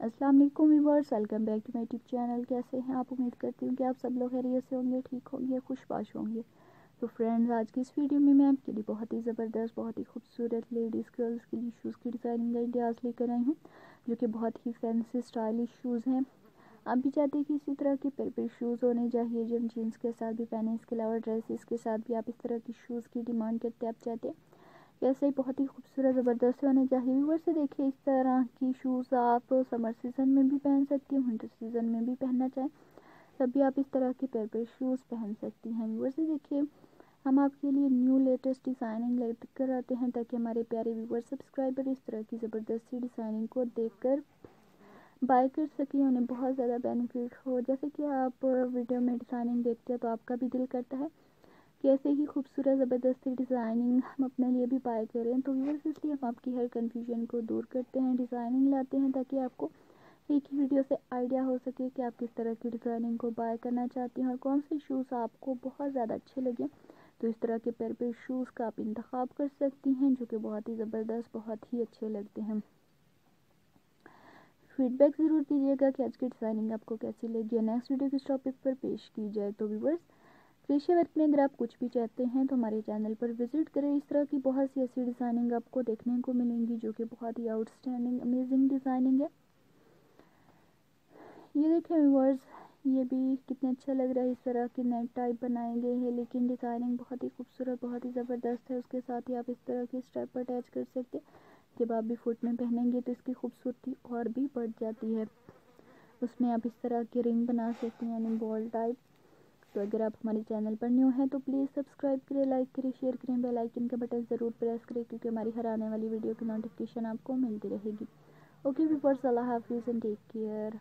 अस्सलाम वालेकुम viewers welcome back to my YouTube channel कैसे हैं आप? उम्मीद करती हूँ कि आप सब लोग खैरियत से होंगे, ठीक होंगे, खुशबाश होंगे। तो फ्रेंड्स आज की इस वीडियो में मैं आपके लिए बहुत ही ज़बरदस्त, बहुत ही खूबसूरत लेडीज़ गर्ल्स के लिए शूज़ की डिज़ाइनिंग आइडियाज़ लेकर आई हूँ, जो कि बहुत ही फैंसी स्टाइलिश शूज़ हैं। आप भी चाहते हैं कि इसी तरह के पेपर शूज़ होने चाहिए जो हम जीन्स के साथ भी पहने इसके अलावा ड्रेसेस के साथ भी आप इस तरह की शूज़ की डिमांड करते आप चाहते हैं? ऐसे ही बहुत ही खूबसूरत, ज़बरदस्त होने चाहिए व्यूवर से देखिए, इस तरह की शूज़ आप समर सीज़न में भी पहन सकती हैं, विंटर सीज़न में भी पहनना चाहें तभी आप इस तरह के पेपर शूज़ पहन सकती हैं व्यूवर से देखिए, हम आपके लिए न्यू लेटेस्ट डिज़ाइनिंग लेकर आते हैं, ताकि हमारे प्यारे व्यूवर सब्सक्राइबर इस तरह की ज़बरदस्ती डिज़ाइनिंग को देखकर बाय कर सकें, उन्हें बहुत ज़्यादा बेनिफिट हो। जैसे कि आप वीडियो में डिज़ाइनिंग देखते हैं तो आपका भी दिल करता है। कैसे ही खूबसूरत ज़बरदस्ती डिज़ाइनिंग हम अपने लिए भी बाय करें तो व्यूअर्स इसलिए हम आपकी हर कन्फ्यूज़न को दूर करते हैं डिज़ाइनिंग लाते हैं, ताकि आपको एक ही वीडियो से आइडिया हो सके कि आप किस तरह की डिज़ाइनिंग को बाय करना चाहती हैं और कौन से शूज़ आपको बहुत ज़्यादा अच्छे लगे। तो इस तरह के पैर पे शूज़ का आप इंतखब कर सकती हैं, जो कि बहुत ही ज़बरदस्त, बहुत ही अच्छे लगते हैं। फीडबैक ज़रूर दीजिएगा कि आज की डिज़ाइनिंग आपको कैसी लगी। है नेक्स्ट वीडियो किस टॉपिक पर पेश की जाए तो व्यूवर्स क्रेशिया वर्क में अगर आप कुछ भी चाहते हैं तो हमारे चैनल पर विज़िट करें। इस तरह की बहुत सी ऐसी डिज़ाइनिंग आपको देखने को मिलेंगी जो कि बहुत ही आउटस्टैंडिंग अमेजिंग डिज़ाइनिंग है। ये देखें व्यूवर्स ये भी कितने अच्छा लग रहा है इस तरह के नेट टाइप बनाए गए हैं, लेकिन डिज़ाइनिंग बहुत ही खूबसूरत, बहुत ही ज़बरदस्त है। उसके साथ ही आप इस तरह की स्टेप अटैच कर सकते हैं। जब आप भी फुट में पहनेंगे तो इसकी खूबसूरती और भी बढ़ जाती है। उसमें आप इस तरह की रिंग बना सकते हैं, यानी बॉल टाइप तो अगर आप हमारे चैनल पर न्यू हैं तो प्लीज़ सब्सक्राइब करें लाइक करें शेयर करें बेल आइकन का बटन ज़रूर प्रेस करें क्योंकि हमारी हर आने वाली वीडियो की नोटिफिकेशन आपको मिलती रहेगी। ओके वीवर्स अल्लाह हाफिज़ एंड टेक केयर